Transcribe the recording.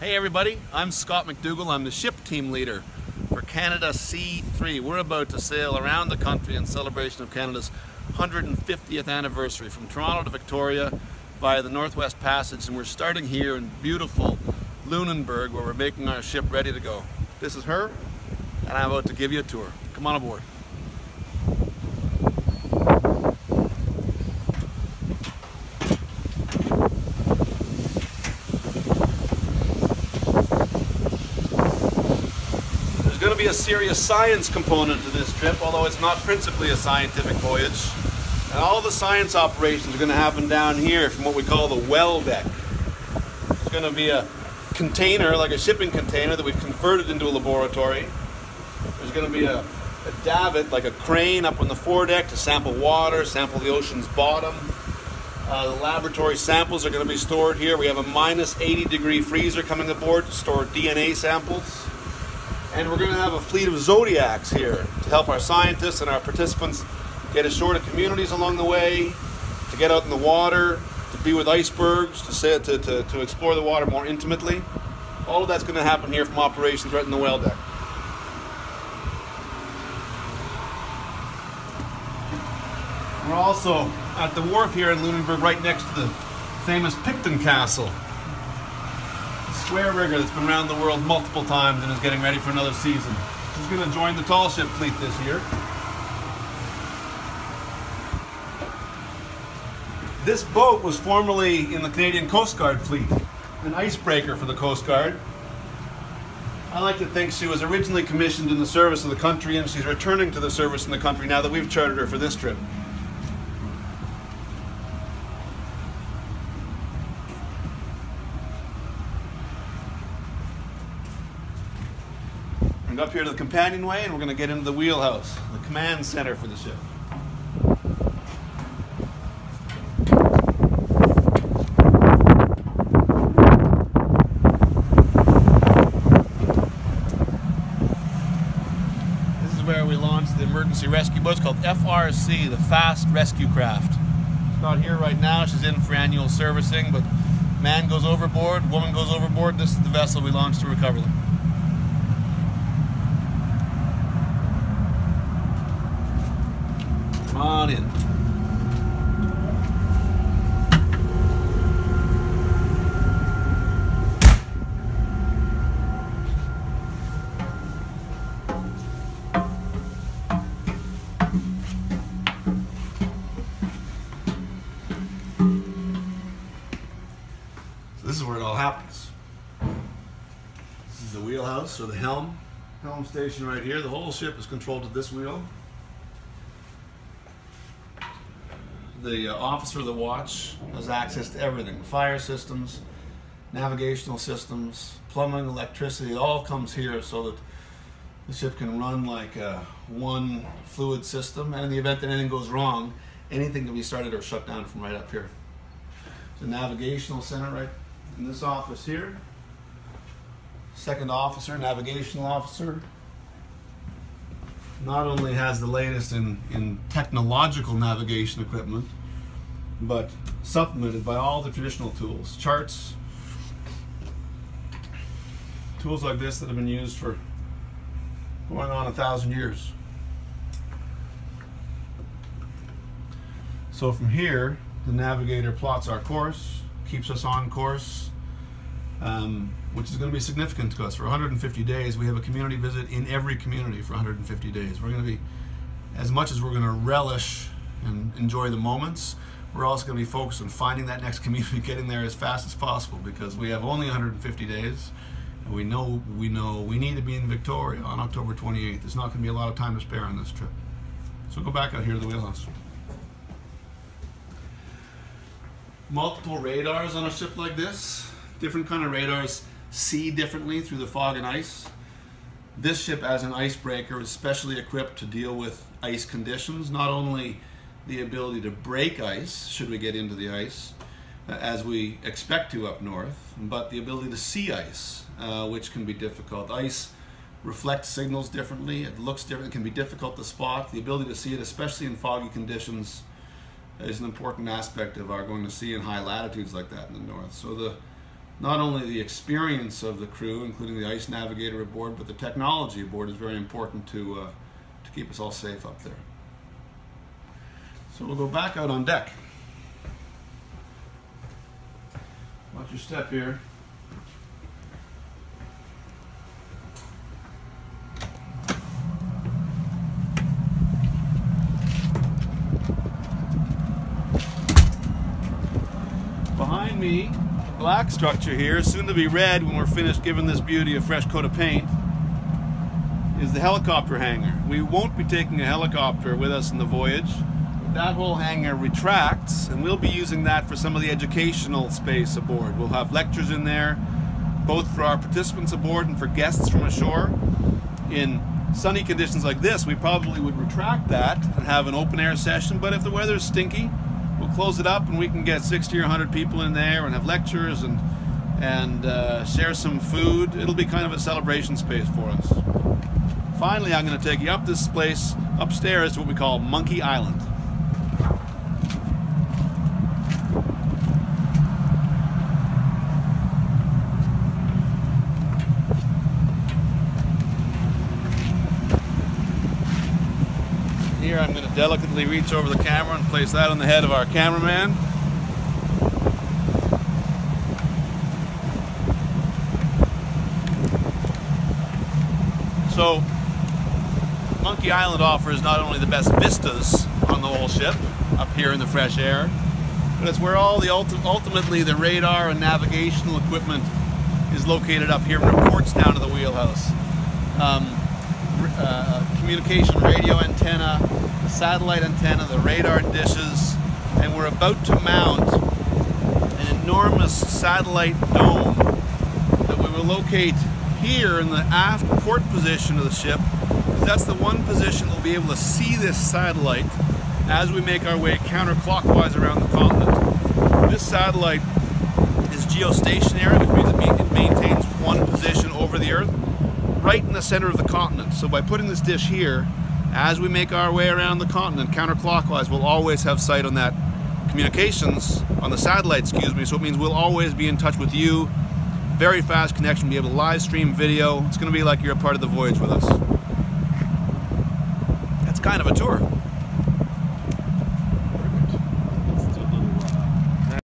Hey everybody, I'm Scott McDougall. I'm the ship team leader for Canada C3. We're about to sail around the country in celebration of Canada's 150th anniversary from Toronto to Victoria via the Northwest Passage and we're starting here in beautiful Lunenburg where we're making our ship ready to go. This is her and I'm about to give you a tour. Come on aboard. Be a serious science component to this trip, although it's not principally a scientific voyage. And all the science operations are going to happen down here from what we call the well deck. It's going to be a container, like a shipping container that we've converted into a laboratory. There's going to be a, a davit, like a crane up on the foredeck to sample water, sample the ocean's bottom. Uh, the laboratory samples are going to be stored here. We have a minus 80 degree freezer coming aboard to store DNA samples. And we're going to have a fleet of Zodiacs here to help our scientists and our participants get ashore to communities along the way, to get out in the water, to be with icebergs, to, say, to, to, to explore the water more intimately. All of that's going to happen here from operations right in the well deck. We're also at the wharf here in Lunenburg right next to the famous Picton Castle square rigger that's been around the world multiple times and is getting ready for another season. She's going to join the tall ship fleet this year. This boat was formerly in the Canadian Coast Guard fleet, an icebreaker for the Coast Guard. I like to think she was originally commissioned in the service of the country and she's returning to the service in the country now that we've chartered her for this trip. Up here to the companionway, and we're going to get into the wheelhouse, the command center for the ship. This is where we launched the emergency rescue boat. It's called FRC, the Fast Rescue Craft. It's not here right now. She's in for annual servicing, but man goes overboard, woman goes overboard. This is the vessel we launched to recover them. Come on in. So this is where it all happens. This is the wheelhouse or the helm. Helm station right here. The whole ship is controlled with this wheel. The uh, officer of the watch has access to everything. Fire systems navigational systems plumbing electricity it all comes here so that the ship can run like a one fluid system. And in the event that anything goes wrong anything can be started or shut down from right up here. The navigational center right in this office here. Second officer navigational officer not only has the latest in, in technological navigation equipment, but supplemented by all the traditional tools, charts, tools like this that have been used for going on a thousand years. So from here, the navigator plots our course, keeps us on course, um, which is going to be significant to us. For 150 days, we have a community visit in every community for 150 days. We're going to be, as much as we're going to relish and enjoy the moments, we're also going to be focused on finding that next community, getting there as fast as possible because we have only 150 days. And we know we know we need to be in Victoria on October 28th. There's not going to be a lot of time to spare on this trip. So go back out here to the wheelhouse. Multiple radars on a ship like this different kind of radars see differently through the fog and ice. This ship as an icebreaker is specially equipped to deal with ice conditions, not only the ability to break ice should we get into the ice, uh, as we expect to up north, but the ability to see ice, uh, which can be difficult. Ice reflects signals differently, it looks different, it can be difficult to spot. The ability to see it, especially in foggy conditions, is an important aspect of our going to sea in high latitudes like that in the north. So the not only the experience of the crew, including the ice navigator aboard, but the technology aboard is very important to, uh, to keep us all safe up there. So we'll go back out on deck. Watch your step here. Behind me black structure here, soon to be red when we're finished giving this beauty a fresh coat of paint, is the helicopter hangar. We won't be taking a helicopter with us in the voyage. That whole hangar retracts, and we'll be using that for some of the educational space aboard. We'll have lectures in there, both for our participants aboard and for guests from ashore. In sunny conditions like this, we probably would retract that and have an open air session, but if the weather's stinky, close it up and we can get 60 or 100 people in there and have lectures and and uh, share some food. It'll be kind of a celebration space for us. Finally, I'm going to take you up this place upstairs to what we call Monkey Island. I'm going to delicately reach over the camera and place that on the head of our cameraman. So, Monkey Island offers not only the best vistas on the whole ship, up here in the fresh air, but it's where all the ulti ultimately the radar and navigational equipment is located up here and reports down to the wheelhouse. Um, uh, communication radio antenna, the satellite antenna, the radar dishes, and we're about to mount an enormous satellite dome that we will locate here in the aft port position of the ship. That's the one position we'll be able to see this satellite as we make our way counterclockwise around the continent. This satellite is geostationary, which means it maintains one position over the Earth right in the center of the continent. So by putting this dish here, as we make our way around the continent counterclockwise, we'll always have sight on that communications, on the satellite, excuse me, so it means we'll always be in touch with you. Very fast connection, be able to live stream video. It's going to be like you're a part of the voyage with us. That's kind of a tour.